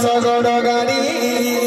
সগড় গাড়ি।